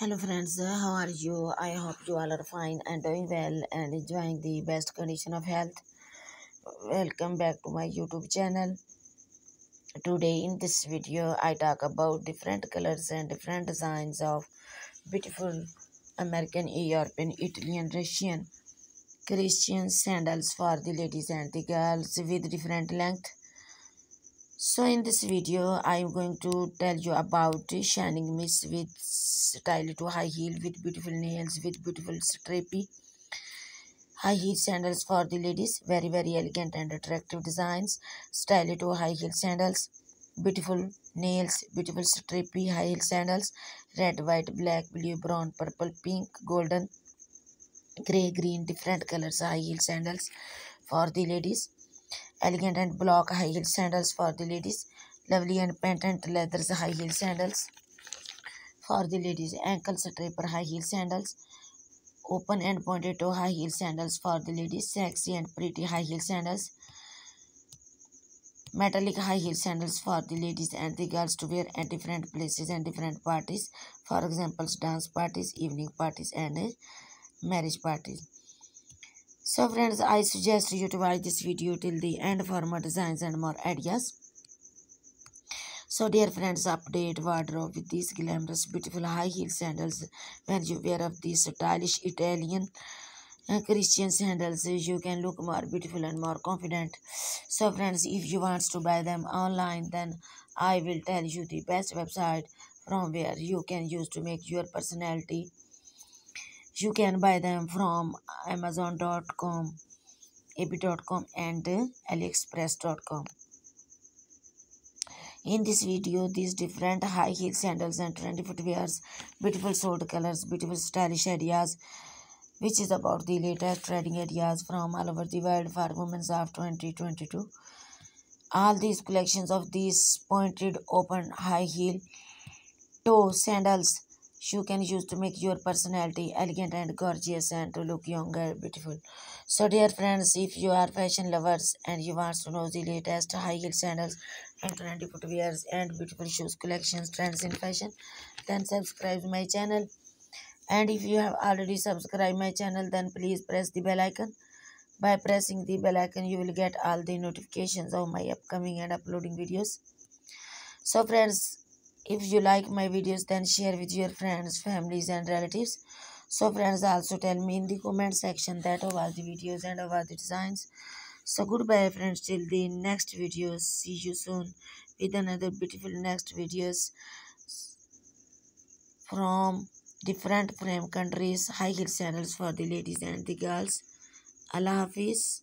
Hello friends, how are you? I hope you all are fine and doing well and enjoying the best condition of health. Welcome back to my YouTube channel. Today in this video I talk about different colors and different designs of beautiful American, European, Italian, Russian, Christian sandals for the ladies and the girls with different length so in this video i am going to tell you about shining miss with stiletto high heel with beautiful nails with beautiful strapy high heel sandals for the ladies. Very very elegant and attractive designs. Stiletto high heel sandals. Beautiful nails beautiful strapy high heel sandals. Red white black blue brown purple pink golden gray green different colors high heel sandals for the ladies elegant and block high heel sandals for the ladies. Lovely and patent leathers high heel sandals for the ladies. Ankle strapper high heel sandals. Open and pointed toe high heel sandals for the ladies. Sexy and pretty high heel sandals. Metallic high heel sandals for the ladies and the girls to wear at different places and different parties. For example dance parties evening parties and uh, marriage parties so friends, I suggest you to watch this video till the end for more designs and more ideas. So dear friends, update wardrobe with these glamorous, beautiful high heel sandals. When you wear of these stylish Italian uh, Christian sandals, you can look more beautiful and more confident. So friends, if you want to buy them online, then I will tell you the best website from where you can use to make your personality you can buy them from amazon.com ab.com and aliexpress.com in this video these different high heel sandals and trendy footwears beautiful sold colors beautiful stylish ideas which is about the latest trending ideas from all over the world for women's of 2022 all these collections of these pointed open high heel toe sandals you can use to make your personality elegant and gorgeous and to look younger beautiful. So dear friends if you are fashion lovers and you want to know the latest high heel sandals and trendy footwears and beautiful shoes collections trends in fashion then subscribe my channel. And if you have already subscribed my channel then please press the bell icon. By pressing the bell icon you will get all the notifications of my upcoming and uploading videos. So friends if you like my videos then share with your friends families and relatives. So friends also tell me in the comment section that about the videos and about the designs. So goodbye friends. Till the next videos see you soon with another beautiful next videos from different frame countries high heel sandals for the ladies and the girls. Allah hafiz